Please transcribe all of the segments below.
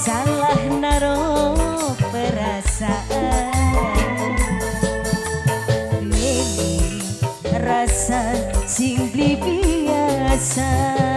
salah naro perasaan. Ini rasa sing biasa.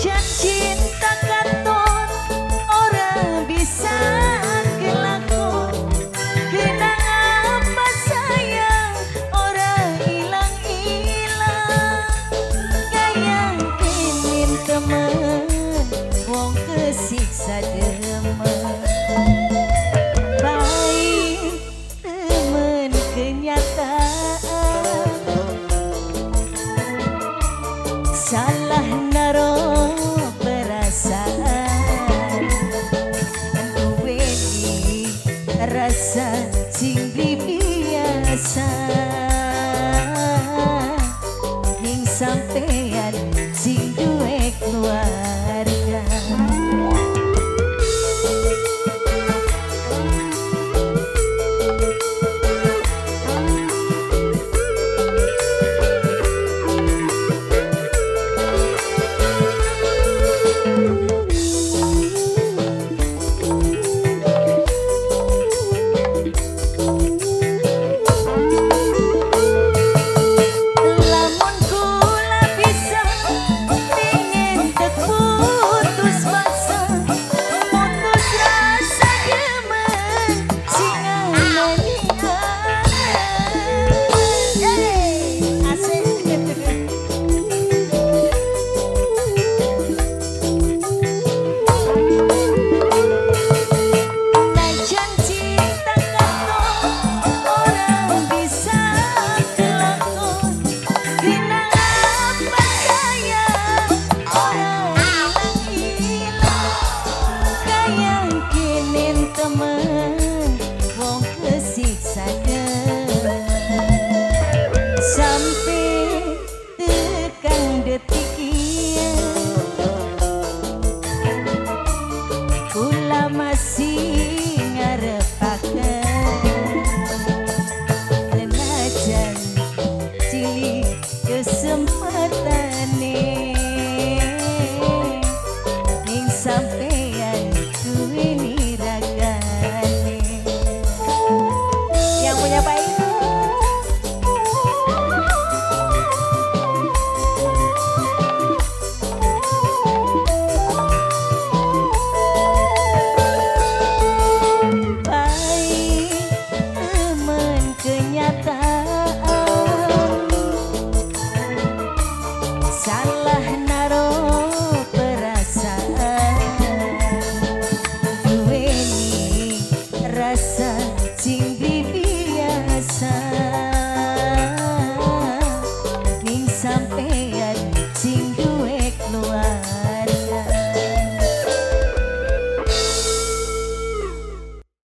前进 sampean si duwe keluarga.